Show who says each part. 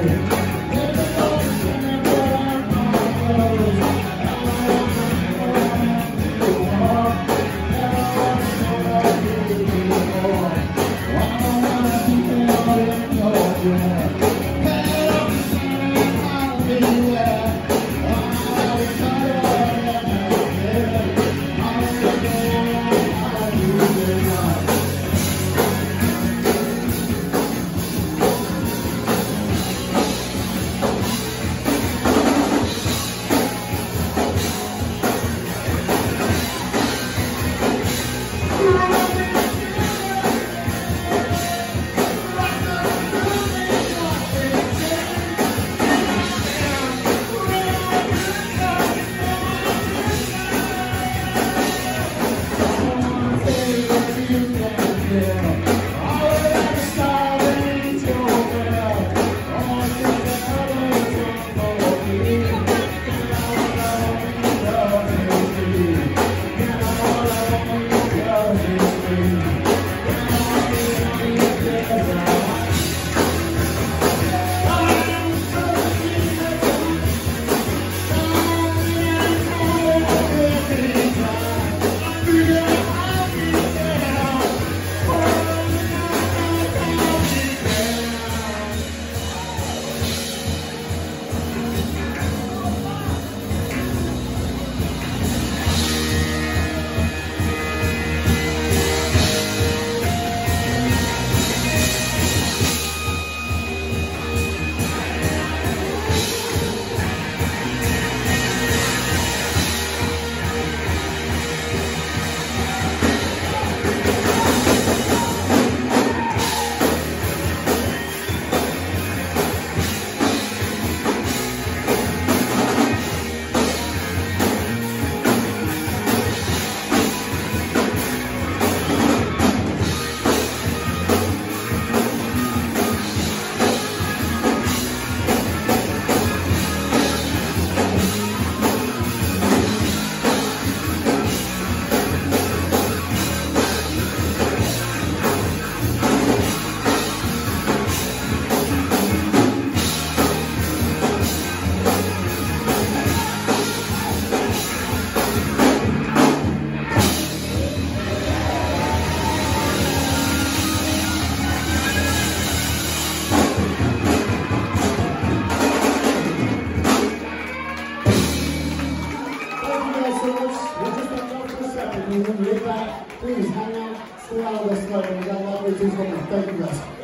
Speaker 1: Thank you. Please hang out, stay out of this stuff, and we got a lot of things going to thank you guys.